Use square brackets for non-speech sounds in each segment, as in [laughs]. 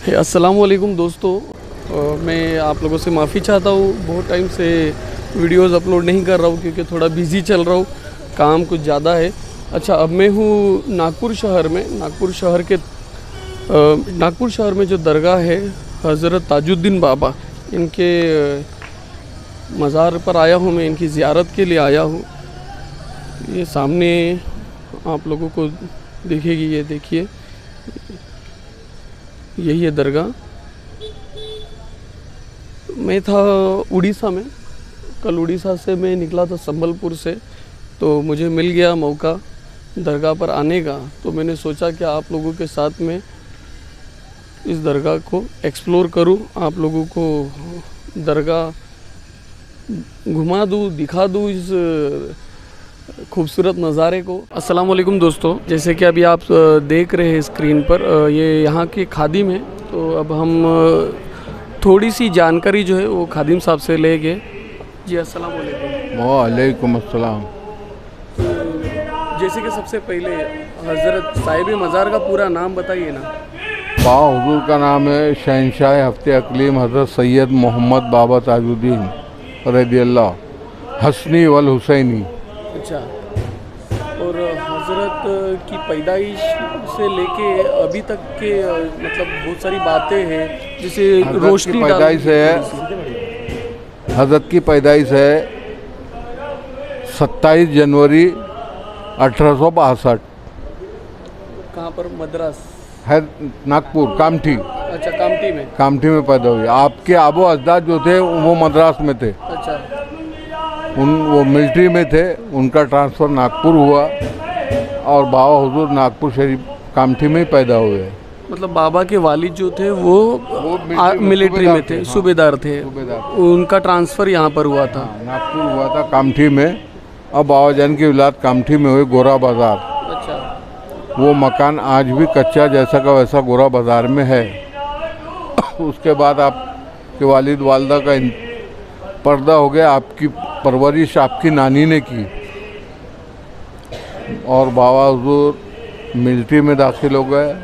अस्सलाम वालेकुम दोस्तों। अ, मैं आप लोगों से माफ़ी चाहता हूँ। बहुत टाइम से वीडियोस अपलोड नहीं कर रहा हूँ क्योंकि थोड़ा बिज़ी चल रहा हूँ। काम कुछ ज़्यादा है। अच्छा अब मैं हूँ नागपुर शहर में। नागपुर शहर के नागपुर शहर में जो दरगाह है हज़रत ताजुद्दीन बाबा इनके मज़ार पर आया हूँ मैं। इनकी ज़ियारत के लिए आया हूँ। ये सामने आप लोगों को दिखेगी ये देखिए। यही है दरगाह। मैं था उड़ीसा में। कल उड़ीसा से मैं निकला था संबलपुर से। तो मुझे मिल गया मौका दरगाह पर आने का। तो मैंने सोचा कि आप लोगों के साथ में इस दरगाह को एक्सप्लोर करूँ। आप लोगों को दरगाह घुमा दूँ, दिखा दूँ इस खूबसूरत नज़ारे को। अस्सलाम वालेकुम दोस्तों जैसे कि अभी आप देख रहे हैं स्क्रीन पर ये यहाँ के खादिम है। तो अब हम थोड़ी सी जानकारी जो है वो खादिम साहब से लेंगे जी अस्सलाम वालेकुम वालेकुम अस्सलाम। जैसे कि सबसे पहले हज़रत साहिब मज़ार का पूरा नाम बताइए ना। बा हुजूर का नाम है शहनशाह हफ़्ते अकलीम हज़रत सैयद मोहम्मद बाबा ताजुद्दीन रदी अल्लाह। हसनी वल हुसैनी। अच्छा और हज़रत की पैदाइश से लेके अभी तक के मतलब बहुत सारी बातें हैं जैसे रोशनी पैदाइश है। हज़रत की पैदाइश है 27 जनवरी अठारह सौ बासठ। कहाँ पर? मद्रास। है नागपुर कामठी। अच्छा कामठी में। कामठी में पैदा हुई। आपके आबो अजदाद जो थे वो मद्रास में थे। अच्छा। उन वो मिलिट्री में थे उनका ट्रांसफ़र नागपुर हुआ और बाबा हजूर नागपुर शरीफ कामठी में ही पैदा हुए। मतलब बाबा के वालिद जो थे वो मिलिट्री में मिलिट्री में सूबेदार थे थे, हाँ। सूबेदार थे। उनका ट्रांसफ़र यहाँ पर हुआ था। हाँ, नागपुर हुआ था कामठी में। अब बाबा जान की औलाद कामठी में हुई गोरा बाज़ार। अच्छा। वो मकान आज भी कच्चा जैसा का वैसा गोरा बाज़ार में है। उसके बाद आपके वालिद वालदा का पर्दा हो गया आपकी परवरिश आपकी नानी ने की। और बाबा हजूर मिल्ट्री में दाखिल हो गए।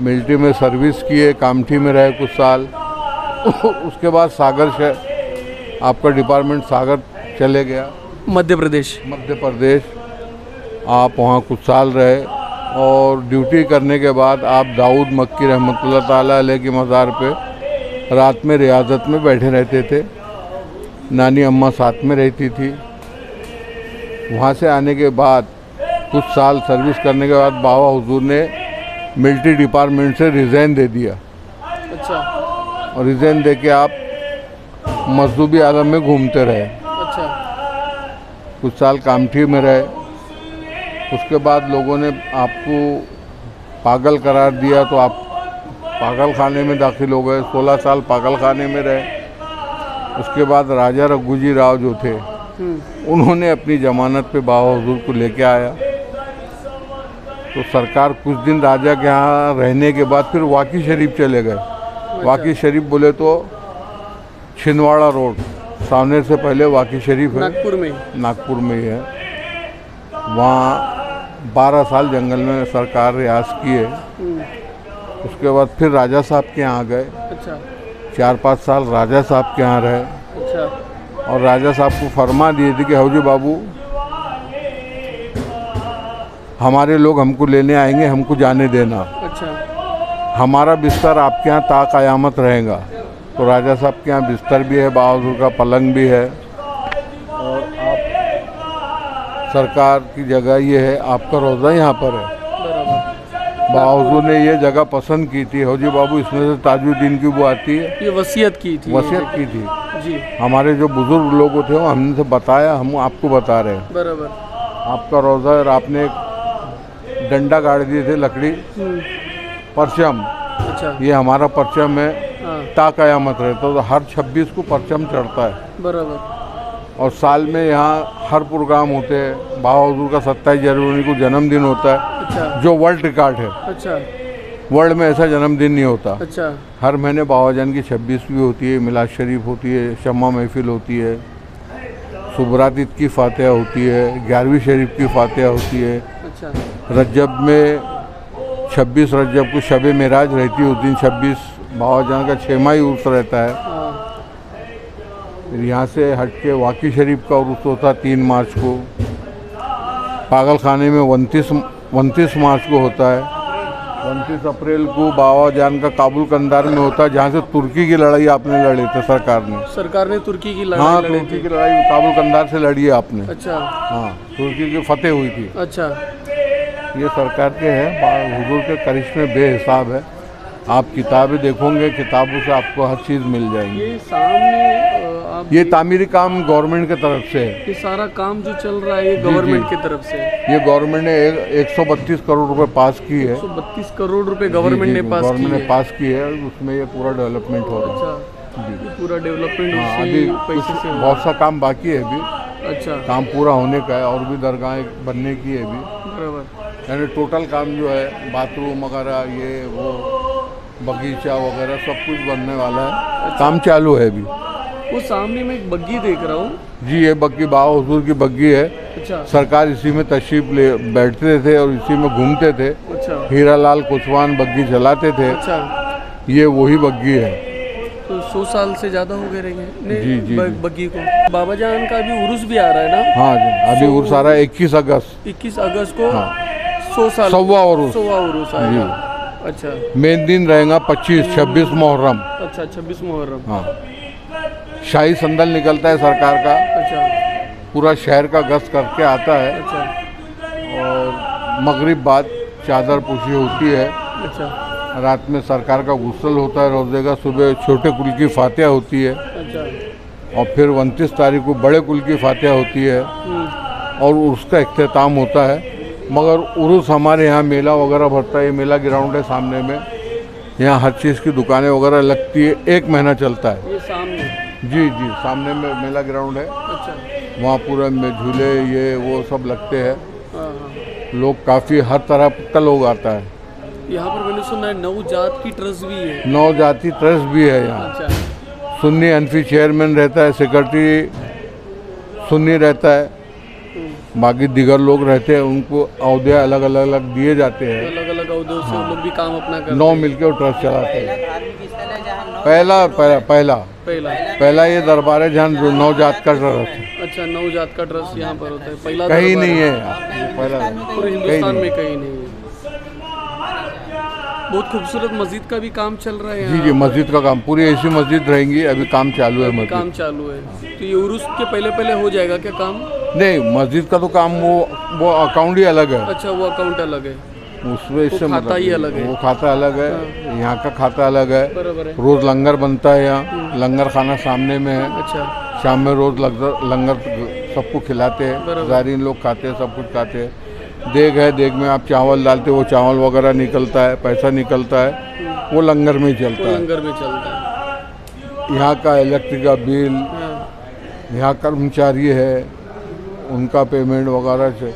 मिल्ट्री में सर्विस किए कामठी में रहे कुछ साल। [laughs] उसके बाद सागर शहर आपका डिपार्टमेंट सागर चले गया। मध्य प्रदेश। मध्य प्रदेश आप वहाँ कुछ साल रहे। और ड्यूटी करने के बाद आप दाऊद मक्की ताला अलैह की मज़ार पे रात में रियाजत में बैठे रहते थे। नानी अम्मा साथ में रहती थी। वहाँ से आने के बाद कुछ साल सर्विस करने के बाद बाबा हुजूर ने मिलिट्री डिपार्टमेंट से रिज़ाइन दे दिया। अच्छा। और रिज़ाइन दे के आप मजदूबी आलम में घूमते रहे। अच्छा। कुछ साल कामठी में रहे। उसके बाद लोगों ने आपको पागल करार दिया तो आप पागल खाने में दाखिल हो गए। 16 साल पागल खाने में रहे। उसके बाद राजा रघुजी राव जो थे उन्होंने अपनी जमानत पे बाबा हुजूर को लेके आया। तो सरकार कुछ दिन राजा के यहाँ रहने के बाद फिर वाकी शरीफ चले गए। वाकी शरीफ बोले तो छिंदवाड़ा रोड सामने से पहले वाकी शरीफ है। नागपुर में नागपुर में ही है। वहाँ बारह साल जंगल में सरकार रियाज किए। हम्म, उसके बाद फिर राजा साहब के यहाँ गए। अच्छा। चार पाँच साल राजा साहब के यहाँ रहे। अच्छा। और राजा साहब को फरमा दिए थे कि हौजी बाबू हमारे लोग हमको लेने आएँगे हमको जाने देना। अच्छा। हमारा बिस्तर आपके यहाँ ता क़यामत रहेगा। तो राजा साहब के यहाँ बिस्तर भी है बहादुर का पलंग भी है। और आप सरकार की जगह ये है आपका रोज़ा यहाँ पर है। बराबर ने ये जगह पसंद की थी। हौजी बाबू इसमें से ताजुद्दीन की वो आती है। ये वसीयत की थी। वसीयत की थी। जी। हमारे जो बुज़ुर्ग लोग थे वो हमने से बताया हम आपको बता रहे हैं। बराबर। आपका रोज़ा आपने एक डंडा गाड़ दिए थे लकड़ी। हम्म, परचम। अच्छा। ये हमारा परचम है। हाँ। ता क़यामत रहता तो हर 26 को परचम चढ़ता है। बराबर। और साल में यहाँ हर प्रोग्राम होते हैं। बाबा हजूर का सत्ताईस जनवरी को जन्मदिन होता है अच्छा। जो वर्ल्ड रिकॉर्ड है। अच्छा। वर्ल्ड में ऐसा जन्मदिन नहीं होता। अच्छा। हर महीने बाबा जान की छब्बीसवीं होती है मिलाद शरीफ होती है शम्मा महफिल होती है सुबरात ईद की फातिहा होती है ग्यारहवीं शरीफ की फातह होती है। अच्छा। रजब में छब्बीस रजब को शब मराज रहती है उस दिन छब्बीस बाबा जान का छेमा ही उर्स रहता हाँ। फिर यहाँ से हट के वाकी शरीफ का उर्स होता है तीन मार्च को। पागल खाने में उनतीस उनतीस मार्च को होता है। उनतीस अप्रैल को बाबा जान का काबुल कंदार में होता है जहाँ से तुर्की की लड़ाई आपने लड़ी थी सरकार ने। सरकार ने तुर्की की हाँ लड़ाई लड़ी तुर्की की लड़ाई काबुल कंदार से लड़ी है आपने। अच्छा। हाँ तुर्की की फतेह हुई थी। अच्छा। ये सरकार के हैं हुजूर के करिश्मे बेहिसाब है। आप किताबें देखोगे किताबों से आपको हर चीज़ मिल जाएगी। ये सामने आप ये तामीरी काम गवर्नमेंट की तरफ़ से है। ये सारा काम जो चल रहा है ये गवर्नमेंट की तरफ़ से ये गवर्नमेंट ने एक सौ बत्तीस करोड़ रुपए पास की है। बत्तीस करोड़ रुपए गवर्नमेंट ने पास गवर्नमेंट ने पास की है उसमें ये पूरा डेवलपमेंट हो रहा अच्छा है पूरा डेवलपमेंट हाँ, अभी बहुत सा काम बाकी है अभी। अच्छा। काम पूरा होने का है और भी दरगाहें बनने की है अभी। बराबर। यानी टोटल काम जो है बाथरूम वगैरह ये वो बगीचा वगैरह सब कुछ बनने वाला है। काम चालू है अभी। वो सामने मैं एक बग्गी देख रहा हूँ। जी ये बग्गी बाबा हुजूर की बग्गी है। अच्छा। सरकार इसी में तशरीफ़ ले बैठते थे और इसी में घूमते थे। अच्छा। हीरा लाल कुशवान बग्गी चलाते थे। अच्छा। ये वही बग्गी है। तो सौ साल से ज़्यादा हो गए रहेंगे। जी, जी, बग्गी को। बाबा जान का अभी उर्स भी आ रहा है ना? हाँ जी अभी उर्स आ रहा है। इक्कीस अगस्त। 21 अगस्त को हाँ। सौ साल सवा उर्स। सौवा उर्स अच्छा। मेन दिन रहेगा पच्चीस छब्बीस मुहर्रम। अच्छा छब्बीस मुहर्रम। हाँ। शाही संदल निकलता है सरकार का। अच्छा। पूरा शहर का गश्त करके आता है। अच्छा। और मगरिब बाद चादर पूछी होती है। अच्छा। रात में सरकार का गुस्सल होता है रोज़े का सुबह छोटे कुल की फातिहा होती है। अच्छा। और फिर उनतीस तारीख को बड़े कुल की फातिहा होती है। हम्म, और उसका अख्ताम होता है। मगर उर्स हमारे यहाँ मेला वगैरह भरता है ये मेला ग्राउंड है सामने में। यहाँ हर चीज़ की दुकानें वगैरह लगती है एक महीना चलता है। ये सामने। जी जी सामने में मेला ग्राउंड है। अच्छा। वहाँ पूरा में झूले ये वो सब लगते हैं। हाँ हाँ। लोग काफ़ी हर तरह का लोग आता है। यहाँ पर मैंने सुना है नौ जात की ट्रस्ट भी है। नौ जाति ट्रस्ट भी है यहाँ। अच्छा। सुन्नी अनफी चेयरमैन रहता है सेक्रेटरी सुन्नी रहता है। बाकी दिगर लोग रहते हैं उनको अहदे अलग अलग अलग दिए जाते हैं। अलग अलग अहदों से वो लोग भी काम अपना करते नौ हैं। मिलके वो ट्रस्ट चलाते हैं। पहला पहला पहला ये दरबार है जहाँ नौ जात का ट्रस्ट है। अच्छा नौ जात का ट्रस्ट यहाँ पर होता है। पहला कहीं नहीं है। पहला पूरे हिंदुस्तान में कहीं नहीं है। बहुत खूबसूरत मस्जिद का भी काम चल रहा है जी जी मस्जिद का काम पूरी ऐसी मस्जिद रहेंगी अभी काम चालू है मस्जिद। काम चालू है। तो ये उर्स के पहले पहले हो जाएगा क्या काम? नहीं मस्जिद का तो काम वो वो अकाउंट ही अलग है। अच्छा वो अकाउंट अलग है। उसमें इससे खाता मतलब ही अलग है। हाँ। वो खाता अलग है हाँ। यहाँ का खाता अलग है। बराबर है। रोज लंगर बनता है यहाँ। लंगर खाना सामने में है। अच्छा। शाम में रोज लंगर लंगर सबको खिलाते हैं। जारीन लोग खाते हैं सब कुछ खाते हैं। देग है देग में आप चावल डालते वो चावल वगैरह निकलता है पैसा निकलता है। वो लंगर में ही चलता है। लंगर में चलता है। यहाँ का इलेक्ट्रिक का बिल हाँ। यहाँ कर्मचारी है। उनका पेमेंट वगैरह से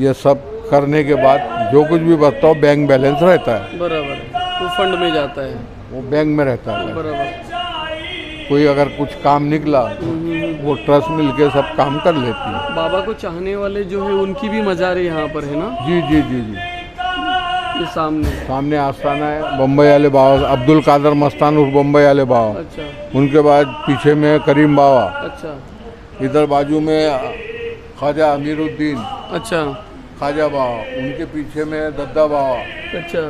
ये सब करने के बाद जो कुछ भी बचता हो बैंक बैलेंस रहता है। बराबर। वो फंड में जाता है। वो बैंक में रहता है। बराबर। कोई अगर कुछ काम निकला हम्म, वो ट्रस्ट मिलके सब काम कर लेती है। बाबा को चाहने वाले जो है उनकी भी मज़ार यहाँ पर है ना? जी जी जी जी। ये सामने। सामने आस्थाना है बम्बई वाले बाबा अब्दुल कादर मस्तान उर्फ़ बम्बई वाले बाबा अच्छा। उनके बाद पीछे में करीम बाबा अच्छा। इधर बाजू में ख्वाजा अमीरुद्दीन। अच्छा। ख्वाजा बाबा उनके पीछे में दद्दा बाबा अच्छा।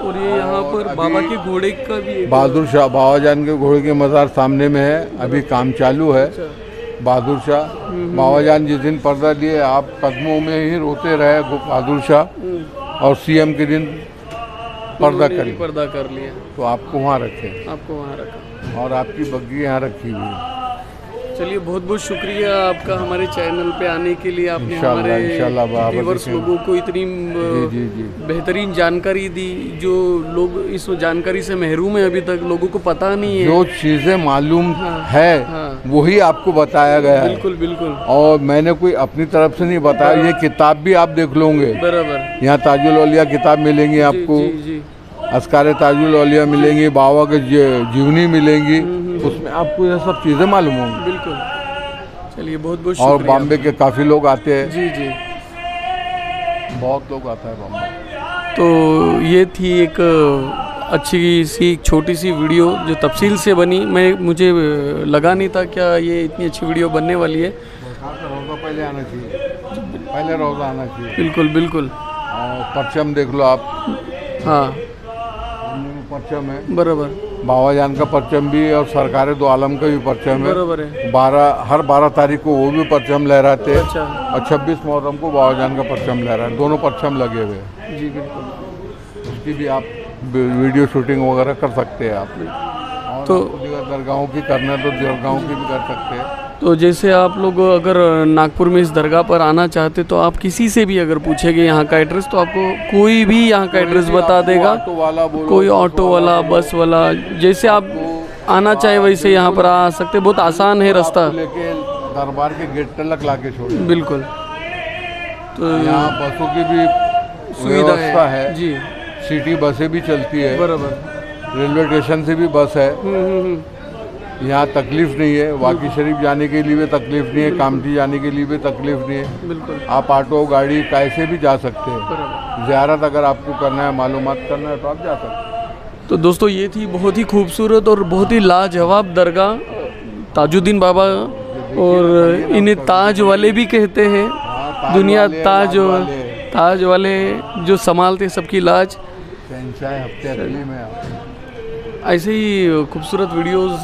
और ये यहाँ पर बाबा के घोड़े का भी बहादुर शाह बाबा जान के घोड़े के मज़ार सामने में है। अभी काम चालू है। अच्छा। बहादुर शाह बाबा जान जिस दिन पर्दा लिए आप कदमों में ही रोते रहे बहादुर शाह। हम्म, और सीएम के दिन पर्दा करी पर्दा कर लिया। तो आपको वहाँ रखे। आपको वहाँ रखा। और आपकी बग्घी यहाँ रखी हुई है। चलिए बहुत बहुत शुक्रिया आपका हमारे चैनल पे आने के लिए। आपने हमारे व्यूवर्स लोगों को इतनी बेहतरीन जानकारी दी जो लोग इस जानकारी से महरूम है अभी तक लोगों को पता नहीं है। जो चीज़ें मालूम हाँ, है हाँ। वही आपको बताया गया बिल्कुल बिल्कुल। और मैंने कोई अपनी तरफ़ से नहीं बताया ये किताब भी आप देख लोगे। बराबर। यहाँ ताजुल किताब मिलेंगी आपको। जी जी। अस्कार ताजुल औलिया मिलेंगी बाबा के जीवनी मिलेंगी। उसमें आपको यह सब चीज़ें मालूम होंगी। बिल्कुल। चलिए बहुत बहुत और बॉम्बे के काफ़ी लोग आते हैं। जी जी। बहुत लोग आता है बॉम्बे। तो ये थी एक अच्छी सी एक छोटी सी वीडियो जो तफसील से बनी। मैं मुझे लगा नहीं था क्या ये इतनी अच्छी वीडियो बनने वाली है। पहले आना चाहिए। पहले रोज़ा आना चाहिए। बिल्कुल बिल्कुल। परचम देख लो आप। हाँ। परचम है बराबर। बाबा जान का परचम भी है और सरकार दो आलम का भी परचम है बराबर है। बारह हर बारह तारीख को वो भी परचम लहराते हैं अच्छा। और छब्बीस मुहर्रम को बाबा जान का परचम लहरा है। दोनों परचम लगे हुए हैं। जी बिल्कुल। उसकी भी आप वीडियो शूटिंग वगैरह कर सकते हैं आप। और तो- दरगाहों की करना है तो दरगाहों की भी कर सकते हैं। तो जैसे आप लोग अगर नागपुर में इस दरगाह पर आना चाहते तो आप किसी से भी अगर पूछेंगे यहाँ का एड्रेस तो आपको कोई भी यहाँ का एड्रेस बता देगा। वाला कोई ऑटो वाला बस वाला जैसे आप आना चाहे वैसे यहाँ पर आ सकते बहुत आसान है रास्ता। दरबार के गेट तक ला के छोड़ बिल्कुल। तो यहाँ बसों की भी सुविधा है। है। जी। सिटी बसें भी चलती है। बराबर। रेलवे स्टेशन से भी बस है। हम्म, हम्म, हम्म, यहाँ तकलीफ़ नहीं है। वाकी शरीफ जाने के लिए भी तकलीफ़ नहीं है कामठी जाने के लिए भी तकलीफ़ नहीं है। बिल्कुल। आप ऑटो गाड़ी कैसे भी जा सकते हैं। ज़्यारत अगर आपको करना है मालूम करना है तो आप जा सकते हैं। तो दोस्तों ये थी बहुत ही खूबसूरत और बहुत ही लाजवाब दरगाह ताजुद्दीन बाबा और इन्हें ताज वाले भी कहते हैं। हाँ, दुनिया ताज ताज वाले जो संभालते सबकी लाज। ऐसे ही खूबसूरत वीडियोस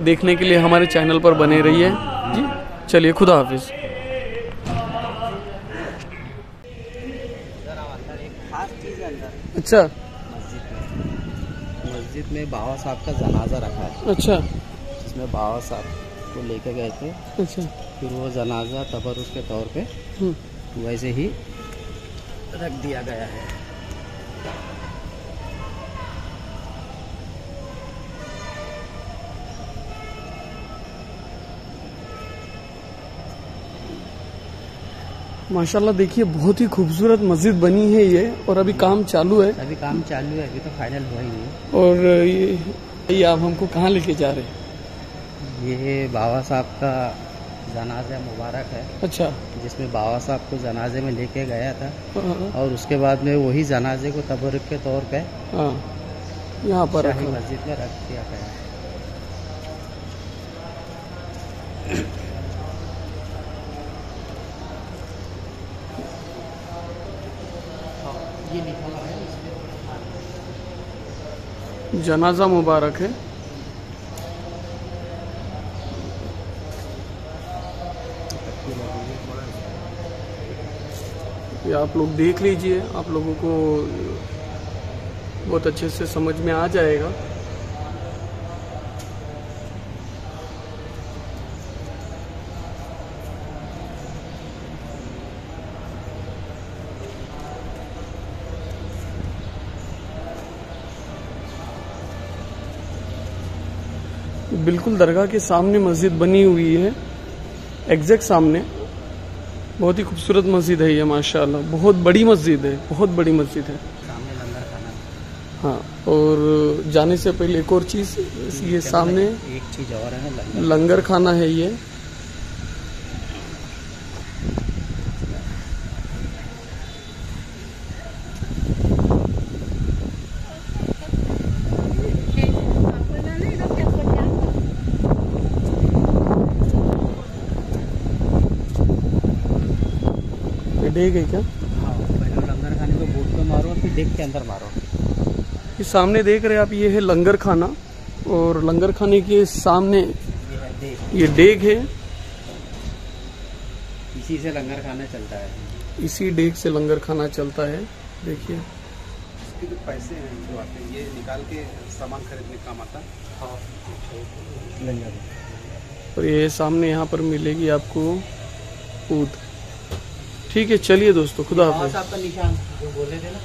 देखने के लिए हमारे चैनल पर बने रहिए। जी। चलिए खुदा हाफिज़। अच्छा। मस्जिद में बाबा साहब का जनाजा रखा है अच्छा। जिसमें बाबा साहब को लेके गए थे। अच्छा। फिर वो जनाजा तबरुस के तौर पे हम्म, वैसे ही रख दिया गया है। माशाल्लाह देखिए बहुत ही खूबसूरत मस्जिद बनी है ये और अभी काम चालू है। अभी काम चालू है अभी तो फाइनल हुआ ही है और ये, ये आप हमको कहाँ लेके जा रहे हैं? ये बाबा साहब का जनाजा मुबारक है। अच्छा। जिसमें बाबा साहब को जनाजे में लेके गया था। हाँ, और उसके बाद में वही जनाजे को तबरुक के तौर पे हाँ। यहाँ पर मस्जिद में रख दिया गया है ये लिखा हुआ है इसमें जनाजा मुबारक है। ये आप लोग देख लीजिए, आप लोगों को बहुत अच्छे से समझ में आ जाएगा। बिल्कुल दरगाह के सामने मस्जिद बनी हुई है। एग्जैक्ट सामने। बहुत ही खूबसूरत मस्जिद है ये माशाल्लाह। बहुत बड़ी मस्जिद है बहुत बड़ी मस्जिद है। हाँ और जाने से पहले एक और चीज़ ये सामने एक चीज़ और है लंगर खाना है ये ये डेग है क्या? हाँ पहले लंगर खाने को बोट पे मारो और फिर देख के अंदर मारो। ये सामने देख रहे हैं आप ये है लंगर खाना और लंगर खाने के सामने ये है डेग है। इसी से लंगर खाना चलता है। इसी डेग से लंगर खाना चलता है। देखिए। इसके जो पैसे हैं जो आते हैं ये निकाल के सामान खरीदने का काम आता है? लंगर और ये सामने यहाँ पर मिलेगी आपको ऊद ठीक है चलिए दोस्तों खुदा हाफिज। आपका निशान जो बोले थे ना